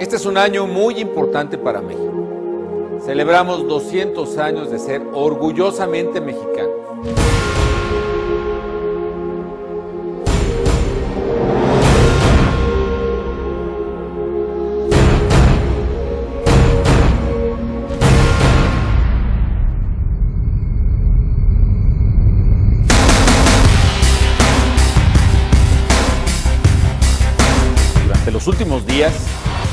Este es un año muy importante para México. Celebramos 200 años de ser orgullosamente mexicanos. Los últimos días,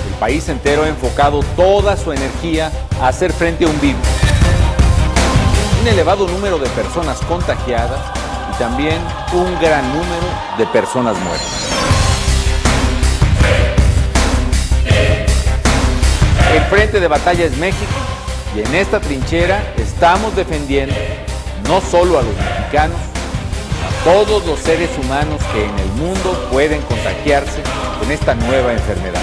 el país entero ha enfocado toda su energía a hacer frente a un virus. Un elevado número de personas contagiadas y también un gran número de personas muertas. El frente de batalla es México y en esta trinchera estamos defendiendo no solo a los mexicanos, todos los seres humanos que en el mundo pueden contagiarse con esta nueva enfermedad.